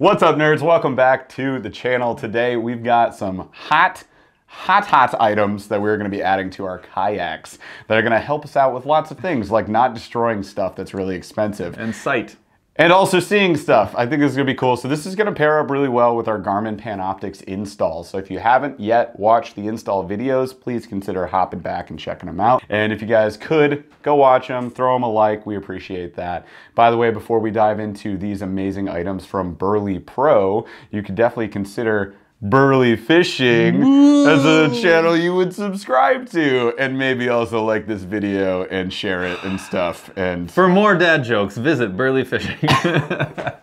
What's up nerds? Welcome back to the channel. Today we've got some hot, hot, hot items that we're gonna be adding to our kayaks that are gonna help us out with lots of things like not destroying stuff that's really expensive. And sight. And also seeing stuff. I think this is gonna be cool. So this is gonna pair up really well with our Garmin Panoptix install. So if you haven't yet watched the install videos, please consider hopping back and checking them out. And if you guys could, go watch them, throw them a like, we appreciate that. By the way, before we dive into these amazing items from Berley Pro, you could definitely consider Burly Fishing as a channel you would subscribe to and maybe also like this video and share it and stuff and For more dad jokes, visit burly Fishing.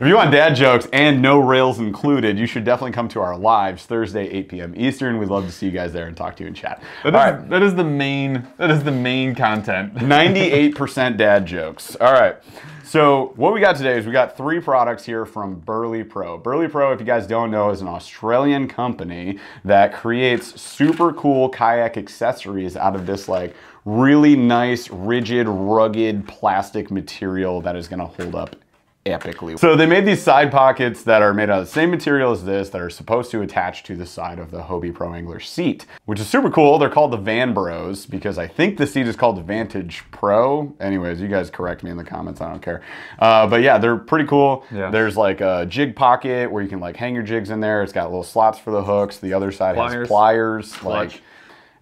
If you want dad jokes and no rails included, you should definitely come to our lives Thursday, 8 p.m. Eastern. We'd love to see you guys there and talk to you in chat. All That is, right, that is the main. That is the main content. 98% dad jokes. All right. So what we got today is we got three products here from Berley Pro. Berley Pro, if you guys don't know, is an Australian company that creates super cool kayak accessories out of this like really nice, rigid, rugged plastic material that is gonna hold up epically. So they made these side pockets that are made out of the same material as this that are supposed to attach to the side of the Hobie Pro Angler seat, which is super cool. They're called the Van Bros because I think the seat is called the Vantage Pro. Anyways, you guys correct me in the comments. I don't care. Uh, but yeah, they're pretty cool. Yeah. There's like a jig pocket where you can like hang your jigs in there. It's got little slots for the hooks. The other side has Pliers. pliers. Like Clutch.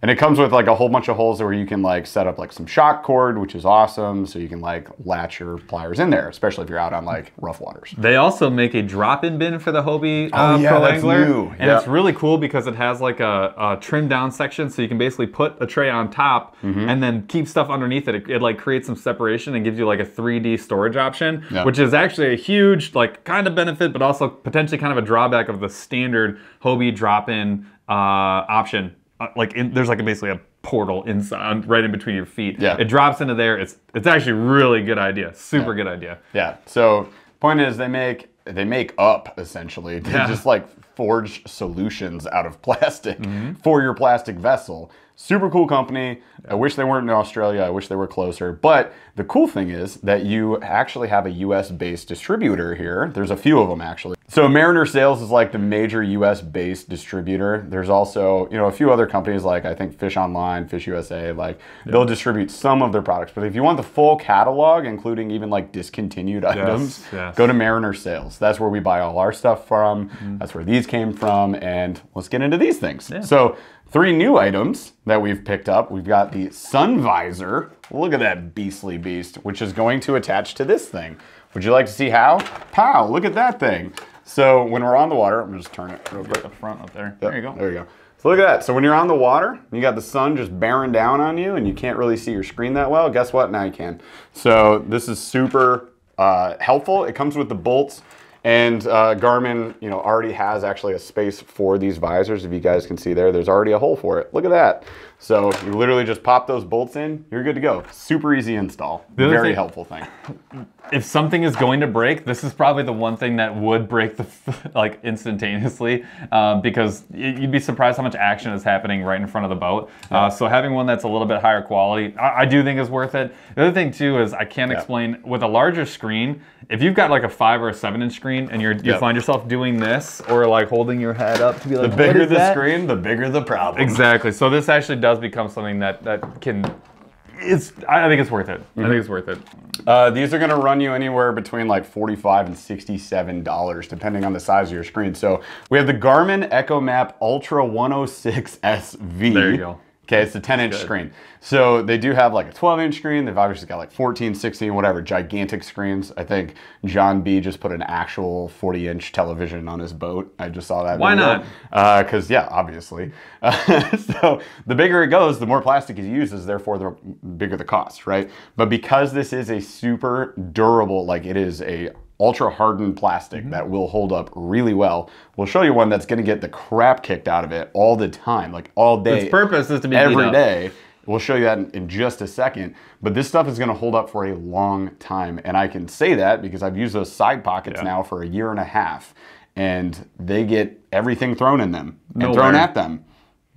And it comes with like a whole bunch of holes where you can like set up like some shock cord, which is awesome. So you can like latch your pliers in there, especially if you're out on like rough waters. They also make a drop-in bin for the Hobie Oh, uh, yeah, Pro that's Angler, new. and Yeah. it's really cool because it has like a, a trim down section, so you can basically put a tray on top Mm-hmm. and then keep stuff underneath it. it. It like creates some separation and gives you like a 3D storage option, Yeah. which is actually a huge like kind of benefit, but also potentially kind of a drawback of the standard Hobie drop-in uh, option. Uh, like in, there's like a, basically a portal inside right in between your feet. Yeah. It drops into there. It's it's actually really good idea. Super good idea. Yeah. So point is they make they make up essentially. They Yeah. just like forge solutions out of plastic Mm-hmm. for your plastic vessel. Super cool company. I wish they weren't in Australia. I wish they were closer. But the cool thing is that you actually have a US based distributor here. There's a few of them actually. So Mariner Sales is like the major US based distributor. There's also, you know, a few other companies like I think Fish Online, Fish USA, like they'll distribute some of their products. But if you want the full catalog, including even like discontinued items, yes. go to Mariner Sales. That's where we buy all our stuff from. Mm-hmm. That's where these came from. And let's get into these things. So, three new items that we've picked up. We've got the sun visor. Look at that beastly beast, which is going to attach to this thing. Would you like to see how? Pow, look at that thing. So, when we're on the water, I'm gonna just turn it real quick. The front up there. Yep, There you go. There you go. So look at that. So when you're on the water, you got the sun just bearing down on you, and you can't really see your screen that well. Guess what? Now you can. So this is super uh, helpful. It comes with the bolts, and uh, Garmin, you know, already has actually a space for these visors. If you guys can see there, there's already a hole for it. Look at that. So you literally just pop those bolts in. You're good to go. Super easy install. Very thing- helpful thing. If something is going to break, this is probably the one thing that would break the like instantaneously, um, because you'd be surprised how much action is happening right in front of the boat. Uh, so having one that's a little bit higher quality, I, I do think is worth it. The other thing too is I can't explain with a larger screen. If you've got like a five or a seven inch screen and you're, you Yeah. find yourself doing this or like holding your head up to be like, The bigger the that?" screen, the bigger the problem. Exactly. So this actually does become something that that can. It's. I think it's worth it. I think it's worth it. Uh, these are going to run you anywhere between like 45 and 67 dollars, depending on the size of your screen. So we have the Garmin EchoMap Ultra 106 SV. There you go. Okay, it's a 10 inch screen. So they do have like a 12 inch screen. They've obviously got like 14, 16, whatever, gigantic screens. I think John B just put an actual 40 inch television on his boat. I just saw that. Why video. Because, yeah, obviously. Uh, so the bigger it goes, the more plastic he uses, therefore, the bigger the cost, right? But because this is a super durable, like it is a ultra hardened plastic Mm-hmm. that will hold up really well. We'll show you one that's going to get the crap kicked out of it all the time, like all day. Its purpose is to be every day. We'll show you that in, in just a second. But this stuff is going to hold up for a long time. And I can say that because I've used those side pockets Yeah. now for a year and a half. And they get everything thrown in them and Nowhere. thrown at them.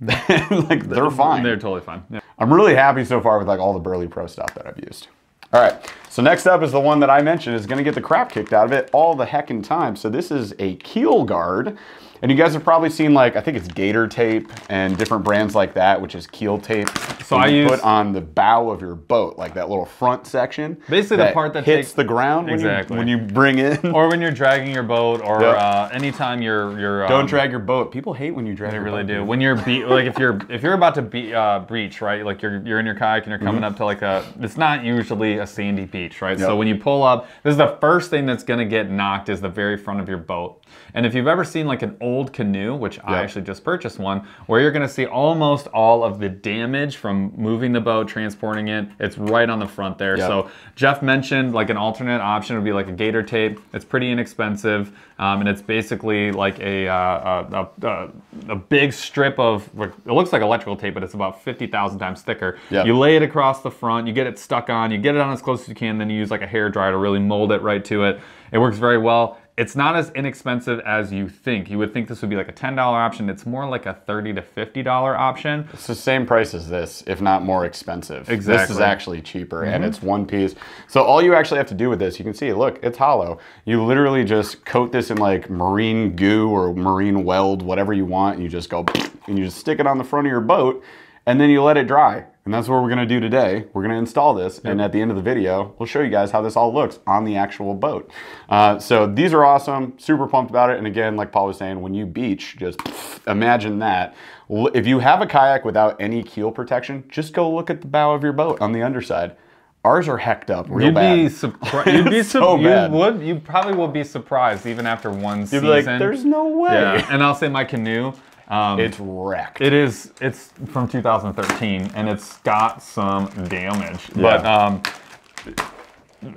like they're fine. They're totally fine. Yeah. I'm really happy so far with like all the Berley Pro stuff that I've used. All right. So next up is the one that I mentioned is going to get the crap kicked out of it all the heckin' time. So this is a keel guard. And you guys have probably seen like I think it's gator tape and different brands like that, which is keel tape. So I you use- put on the bow of your boat, like that little front section. Basically the part that hits takes- the ground when, Exactly. you, when you bring in. Or when you're dragging your boat, or Yep. uh, anytime you're you're Don't um, drag your boat. People hate when you drag. They really boat. do. When you're be- like if you're if you're about to be uh, breach, right? Like you're you're in your kayak and you're coming up to like a. It's not usually a sandy beach, right? So Mm-hmm. When you pull up, this is the first thing that's gonna get knocked is the very front of your boat. And if you've ever seen like an old canoe, which I actually just purchased one, where you're gonna see almost all of the damage from moving the boat, transporting it, it's right on the front there. Yep. So Jeff mentioned like an alternate option would be like a gator tape. It's pretty inexpensive, um, and it's basically like a, uh, a, a, a big strip of it looks like electrical tape, but it's about fifty thousand times thicker. Yep. You lay it across the front, you get it stuck on, you get it on as close as you can, then you use like a hair dryer to really mold it right to it. It works very well. It's not as inexpensive as you think. You would think this would be like a $10 option. It's more like a 30 to $50 option. It's the same price as this, if not more expensive. Exactly. This is. Mm-hmm. actually cheaper and it's one piece. So all you actually have to do with this, you can see, look, it's hollow. You literally just coat this in like marine goo or marine weld, whatever you want, and you just go and you just stick it on the front of your boat and then you let it dry. And that's what we're gonna do today. We're gonna install this, and at the end of the video, we'll show you guys how this all looks on the actual boat. Uh, so these are awesome, super pumped about it. And again, like Paul was saying, when you beach, just imagine that. If you have a kayak without any keel protection, just go look at the bow of your boat on the underside. Ours are hecked up real You'd bad. be surprised. You'd be So you would. You probably will be surprised even after one You'd season. be like, there's no way. yeah. And I'll say my canoe. Um, It's wrecked. It is. It's from 2013, and it's got some damage. But um,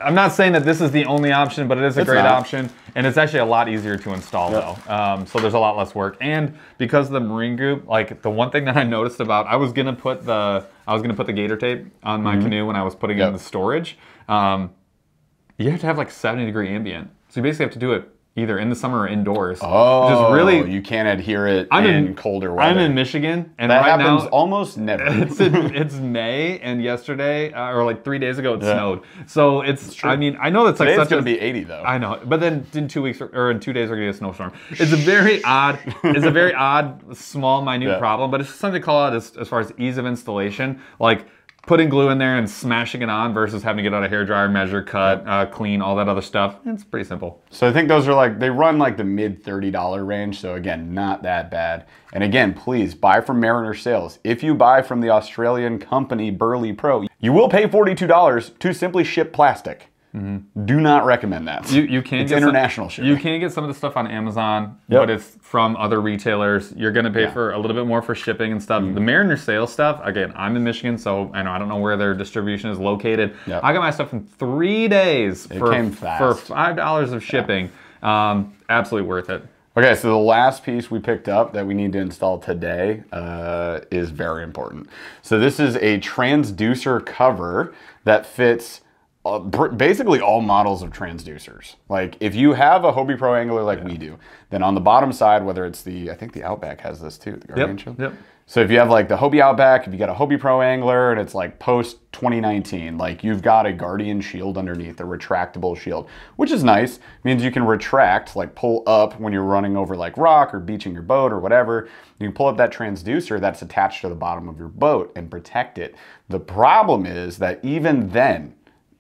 I'm not saying that this is the only option, but it is a It's great not. option, and it's actually a lot easier to install Yep. though. Um, so there's a lot less work, and because of the marine group, like the one thing that I noticed about, I was gonna put the I was gonna put the gator tape on my canoe when I was putting it in the storage. Um, you have to have like 70 degree ambient, so you basically have to do it either in the summer or indoors. oh, Just really you can't adhere it I'm in, in- colder weather. I'm in Michigan, and that right happens now almost never. it's in, it's May, and yesterday uh, or like three days ago it Yeah. snowed. So it's. true. I mean, I know that's like Today such gonna be 80 though. I know, but then in two weeks or, or in two days we're gonna get a snowstorm. It's a very odd. It's a very odd, small, minute Yeah. problem, but it's something to call out as, as far as ease of installation. Like putting glue in there and smashing it on versus having to get out a hairdryer, measure, cut, uh, clean, all that other stuff. It's pretty simple. So I think those are like they run like the mid thirty dollar range. So again, not that bad. And again, please buy from Mariner Sales. If you buy from the Australian company Berley Pro, you will pay forty two dollars to simply ship plastic. Do not recommend that. Mm-hmm. You you can It's get international some, shipping. You can get some of the stuff on Amazon, Yep. but it's from other retailers. You're gonna pay Yeah. Mm-hmm. for a little bit more for shipping and stuff. The Mariner sales stuff. Again, I'm in Michigan, so I know I don't know where their distribution is located. Yep. I got my stuff in three days for for five dollars of shipping. Um, absolutely worth it. Okay, so the last piece we picked up that we need to install today uh, is very important. So this is a transducer cover that fits uh, basically all models of transducers. Like if you have a Hobie Pro Angler like we do, then on the bottom side, whether it's the, I think the Outback has this too, the Guardian Shield. yep. So if you have like the Hobie Outback, if you got a Hobie Pro Angler and it's like post 2019, like you've got a Guardian shield underneath, a retractable shield, which is nice. Means you can retract, like pull up when you're running over like rock or beaching your boat or whatever. You can pull up that transducer that's attached to the bottom of your boat and protect it. The problem is that even then,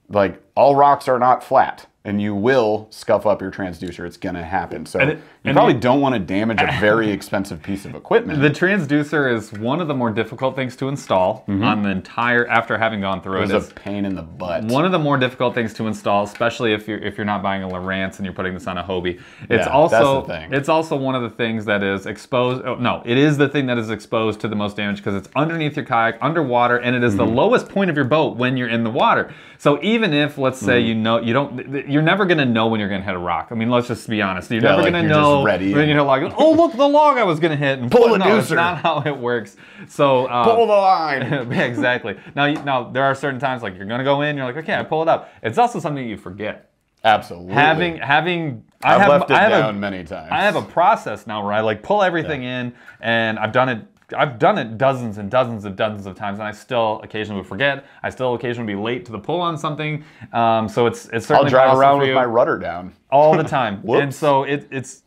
like all rocks are not flat and you will scuff up your transducer. It's gonna happen. So it- you and probably you- don't want to damage a very expensive piece of equipment. The transducer is one of the more difficult things to install on the entire. After having gone through It it, was It's- a pain in the butt. One of the more difficult things to install, especially if you're if you're not buying a Lowrance and you're putting this on a Hobie. It's Yeah, also that's the thing. it's also one of the things that is exposed. Oh, no, it is the thing that is exposed to the most damage because it's underneath your kayak, underwater, and it is Mm-hmm. the lowest point of your boat when you're in the water. So even if let's say Mm-hmm. you know you don't, you're never gonna know when you're gonna hit a rock. I mean, let's just be honest. You're Yeah, never like gonna you're just know ready and- you're like, oh look, the log I was gonna hit. And Pull the no, deucer. not how it works. So um, Pull the line. yeah, exactly. Now, you- now there are certain times like you're gonna go in, you're like, okay, I pull it up. It's also something you forget. Absolutely. Having having I I've have left it I have down a, many times. I have a process now where I like pull everything in, and I've done it I've done it dozens and dozens and dozens of times, and I still occasionally would forget. I still occasionally be late to the pull on something. Um, so it's it's I'll certainly drive around with my rudder down. all the time, and so it, it's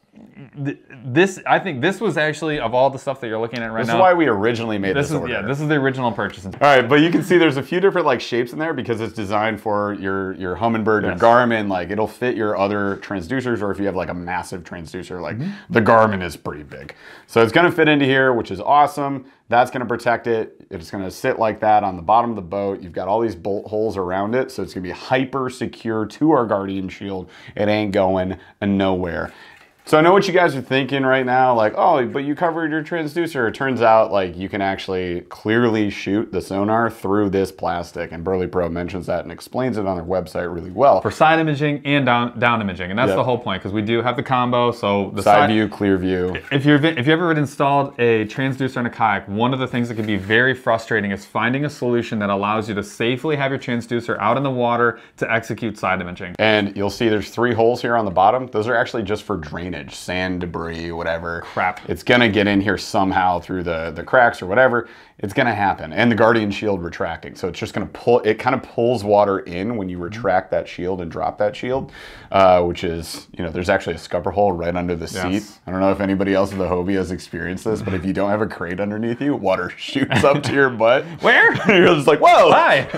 this. I think this was actually of all the stuff that you're looking at right This now. is why we originally made this, this is order. yeah, this is the original purchase. All right, but you can see there's a few different like shapes in there because it's designed for your your Humminbird, Yes. your Garmin. Like it'll fit your other transducers, or if you have like a massive transducer, like Mm-hmm. the Garmin is pretty big. So it's gonna fit into here, which is awesome. That's gonna protect it. It's gonna sit like that on the bottom of the boat. You've got all these bolt holes around it, so it's gonna be hyper secure to our Guardian Shield. It ain't going nowhere. So I know what you guys are thinking right now, like, oh, but you covered your transducer. It turns out like you can actually clearly shoot the sonar through this plastic, and Berley Pro mentions that and explains it on their website really well. for side imaging and down down imaging, and that's Yep. the whole point because we do have the combo. So the Side view, clear view. If you've if you ever installed a transducer in a kayak, one of the things that can be very frustrating is finding a solution that allows you to safely have your transducer out in the water to execute side imaging. And you'll see there's three holes here on the bottom. Those are actually just for drainage, sand, debris, whatever. Crap. It's gonna get in here somehow through the, the cracks or whatever. It's gonna happen. And the Guardian Shield retracting. So it's just gonna pull, it kind of pulls water in when you retract that shield and drop that shield, uh, which is, you know, there's actually a scupper hole right under the seat. Yes. I don't know if anybody else in the Hobie has experienced this, but if you don't have a crate underneath you, water shoots up to your butt. Where? You're just like, whoa! Hi.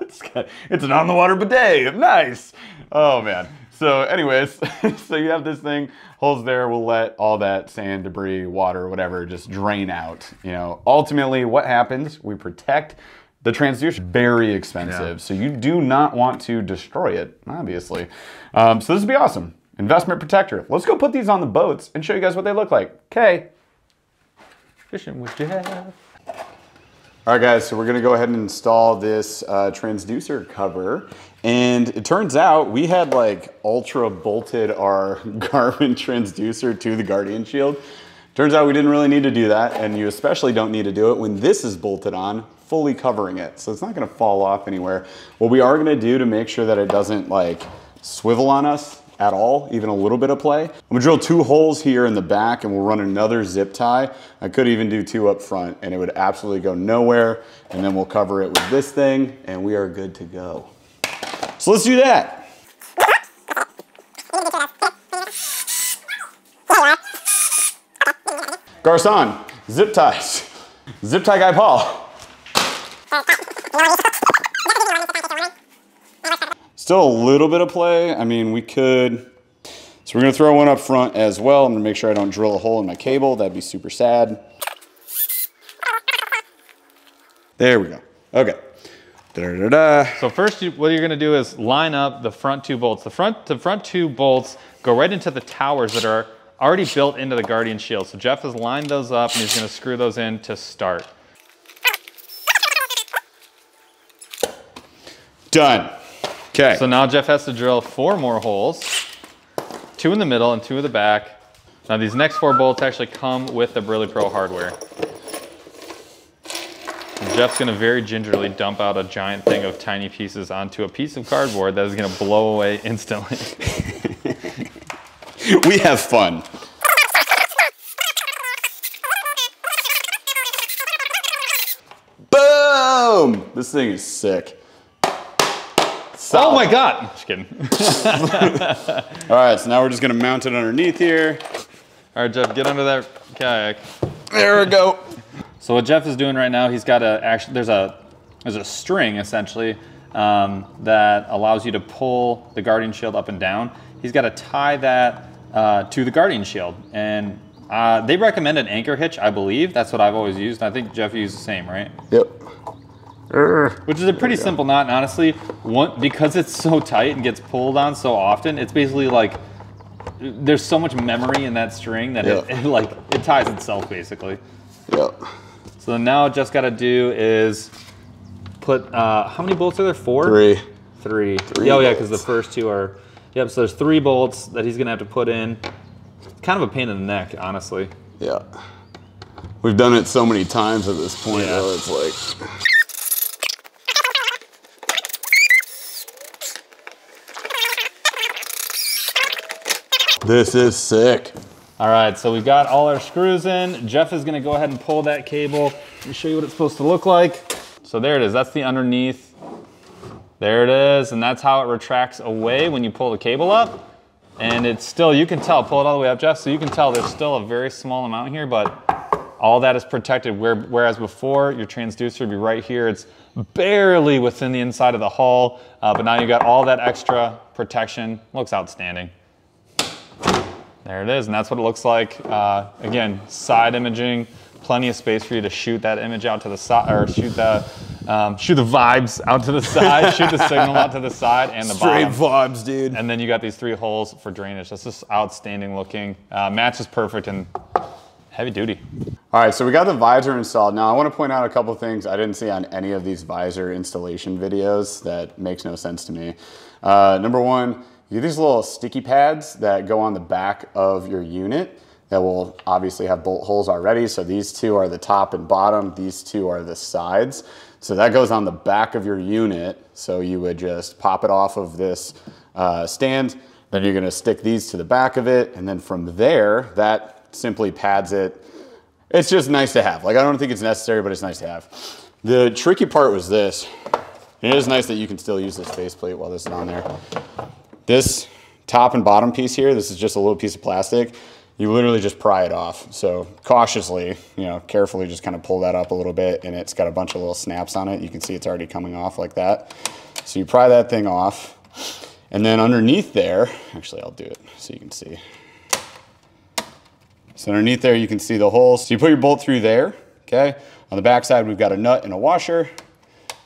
it's, got- it's an on the water bidet. Nice. Oh man. So, anyways, so you have this thing, holes there will let all that sand, debris, water, whatever, just drain out. You know, ultimately, what happens? We protect the transducer. Very expensive, Yeah. so you do not want to destroy it, obviously. Um, so this would be awesome. Investment protector. Let's go put these on the boats and show you guys what they look like. Okay. Fishing with Jeff. All right, guys, so we're gonna go ahead and install this uh, transducer cover. And it turns out we had like ultra bolted our Garmin transducer to the Guardian Shield. Turns out we didn't really need to do that, and you especially don't need to do it when this is bolted on, fully covering it. So it's not gonna fall off anywhere. What we are gonna do to make sure that it doesn't like swivel on us at all, even a little bit of play. I'm gonna drill two holes here in the back and we'll run another zip tie. I could even do two up front and it would absolutely go nowhere. And then we'll cover it with this thing and we are good to go. So let's do that. Garcon, zip ties. Zip tie guy Paul. Still a little bit of play. I mean, we could. So we're gonna throw one up front as well. I'm gonna make sure I don't drill a hole in my cable. That'd be super sad. There we go. Okay. Da-da-da-da. So first, you, what you're going to do is line up the front two bolts. The front, the front two bolts go right into the towers that are already built into the Guardian shield. So Jeff has lined those up and he's to screw those in to start. Done. Okay. So now Jeff has to drill four more holes, two in the middle and two in the back. Now these next four bolts actually come with the Berley Pro hardware. And Jeff's gonna very gingerly dump out a giant thing of tiny pieces onto a piece of cardboard that is gonna blow away instantly. we have fun. Boom! This thing is sick. Oh my God! Just kidding. All right, so now we're just gonna mount it underneath here. All right, Jeff, get under that kayak. There we go. So what Jeff is doing right now, he's got a actually there's a there's a string essentially um, that allows you to pull the Guardian Shield up and down. He's got to tie that uh, to the Guardian Shield, and uh, they recommend an anchor hitch, I believe. That's what I've always used. I think Jeff used the same, right? Yep. Which is a pretty simple knot, and honestly, one, because it's so tight and gets pulled on so often, it's basically like there's so much memory in that string that it, Yeah. it like it ties itself basically. Yep. So now Jeff's got to do is put, uh, how many bolts are there? Four? Three. Three. Three oh, yeah, because the first two are, yep, so there's three bolts that he's going to have to put in. Kind of a pain in the neck, honestly. Yeah. We've done it so many times at this point, Yeah. though, it's like. This is sick. All right, so we've got all our screws in. Jeff is gonna go ahead and pull that cable. and show you what it's supposed to look like. So there it is, that's the underneath. There it is, and that's how it retracts away when you pull the cable up. And it's still, you can tell, pull it all the way up, Jeff, so you can tell there's still a very small amount here, but all that is protected, where, whereas before your transducer would be right here. It's barely within the inside of the hull, uh, but now you've got all that extra protection. Looks outstanding. There it is, and that's what it looks like. Uh, again, side imaging, plenty of space for you to shoot that image out to the side, or shoot the um, shoot the vibes out to the side, shoot the signal out to the side and the Straight bottom. vibes, dude. And then you got these three holes for drainage. That's just outstanding looking. Uh, matches perfect and heavy duty. All right, so we got the visor installed. Now I want to point out a couple things I didn't see on any of these visor installation videos that makes no sense to me. Uh, number one, you get these little sticky pads that go on the back of your unit that will obviously have bolt holes already. So these two are the top and bottom, these two are the sides. So that goes on the back of your unit. So you would just pop it off of this uh, stand, then you're gonna stick these to the back of it, and then from there, that simply pads it it's just nice to have. Like, I don't think it's necessary, but it's nice to have. The tricky part was this. It is nice that you can still use this faceplate while this is on there. This top and bottom piece here, this is just a little piece of plastic. You literally just pry it off. So cautiously, you know, carefully just kind of pull that up a little bit and it's got a bunch of little snaps on it. You can see it's already coming off like that. So you pry that thing off. And then underneath there, actually I'll do it so you can see. So underneath there, you can see the holes. So you put your bolt through there, okay? On the back side, we've got a nut and a washer.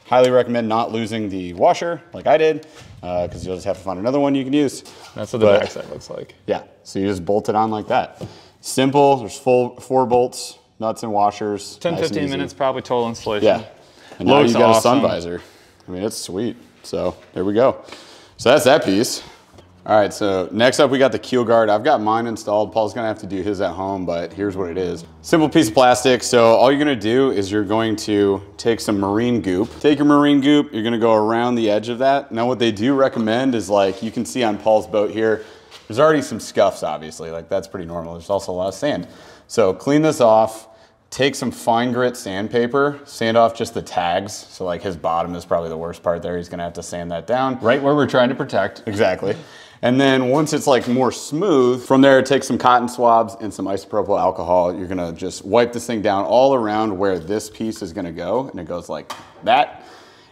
Highly recommend not losing the washer like I did, because uh, you'll just have to find another one you can use. That's what the But- backside looks like. Yeah, so you just bolt it on like that. Simple, there's full four bolts, nuts and washers. 10, nice 15 minutes probably total installation. Yeah. And now Looks you got a sun visor. I mean, it's sweet. So there we go. So that's that piece. All right, so next up we got the keel guard. I've got mine installed. Paul's gonna have to do his at home, but here's what it is. Simple piece of plastic. So all you're gonna do is you're going to take some marine goop. Take your marine goop, you're gonna go around the edge of that. Now what they do recommend is like, you can see on Paul's boat here, there's already some scuffs, obviously. Like that's pretty normal. There's also a lot of sand. So clean this off. Take some fine grit sandpaper, sand off just the tags. So like his bottom is probably the worst part there. He's gonna have to sand that down. Right where we're trying to protect. Exactly. And then once it's like more smooth, from there take some cotton swabs and some isopropyl alcohol. You're gonna just wipe this thing down all around where this piece is gonna go. And it goes like that.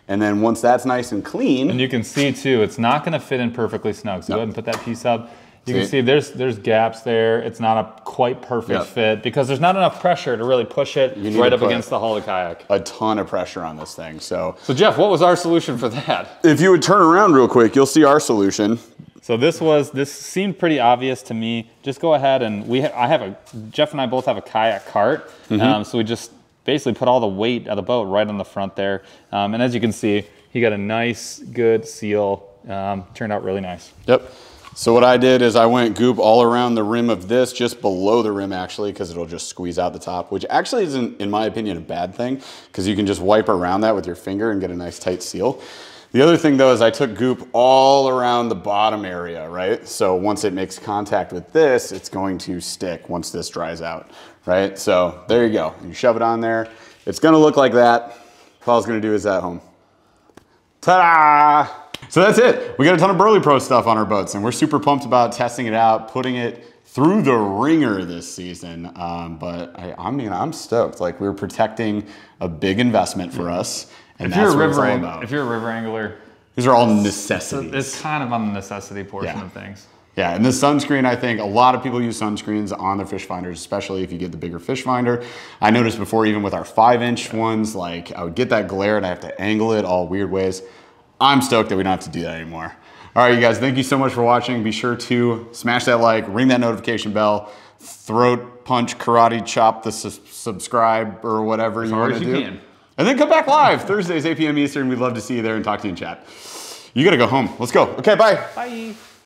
And then once that's nice and clean, And you can see too, it's not gonna fit in perfectly snug. So go ahead and put that piece up. You can See? see there's there's gaps there. It's not a quite perfect Yep. fit because there's not enough pressure to really push it right up against the hull of the kayak. a ton of pressure on this thing. So So Jeff, what was our solution for that? if you would turn around real quick, you'll see our solution. So this was this seemed pretty obvious to me. Just go ahead and we ha- I have a Jeff and I both have a kayak cart, Mm-hmm. um, so we just basically put all the weight of the boat right on the front there. Um, and as you can see, he got a nice, good seal. Um, turned out really nice. Yep. So what I did is I went goop all around the rim of this, just below the rim actually, because it'll just squeeze out the top, which actually isn't, in my opinion, a bad thing, because you can just wipe around that with your finger and get a nice tight seal. The other thing though is I took goop all around the bottom area, right? So once it makes contact with this, it's going to stick once this dries out, right? So there you go. You shove it on there. It's gonna look like that. Paul's gonna do his at home. Ta-da! So that's it. We got a ton of Berley Pro stuff on our boats, and we're super pumped about testing it out, putting it through the ringer this season. Um, but I, I mean, I'm stoked. Like we're protecting a big investment for us, and If you're, a river, all ang- about. if you're a river angler, These are all necessities. it's kind of on the necessity portion Yeah. of things. Yeah, and the sunscreen, I think a lot of people use sunscreens on their fish finders, especially if you get the bigger fish finder. I noticed before, even with our five inch ones, like I would get that glare and I have to angle it all weird ways. I'm stoked that we don't have to do that anymore. All right, you guys, thank you so much for watching. Be sure to smash that like, ring that notification bell, throat punch, karate chop the sus- subscribe or whatever you want to as do. can. And then come back live Thursdays, 8 p.m. Eastern. We'd love to see you there and talk to you in chat. You gotta go home. Let's go. Okay, bye. Bye.